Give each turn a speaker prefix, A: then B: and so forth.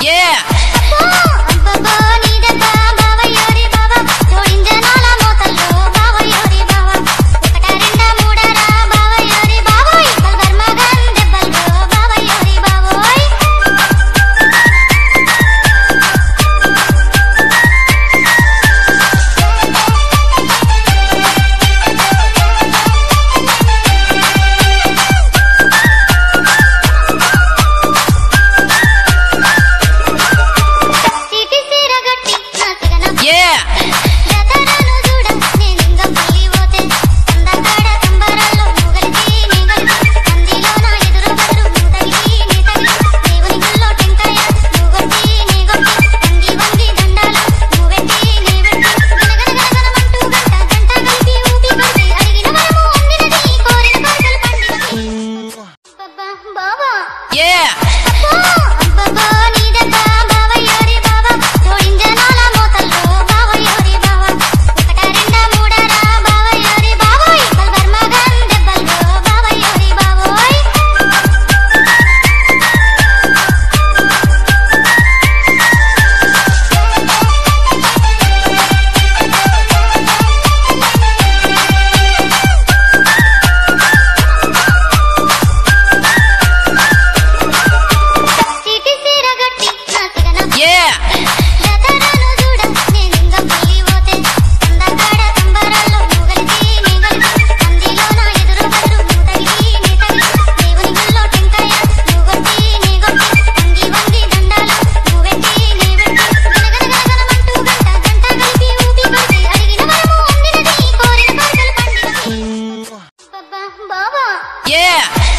A: Yeah.
B: Yeah.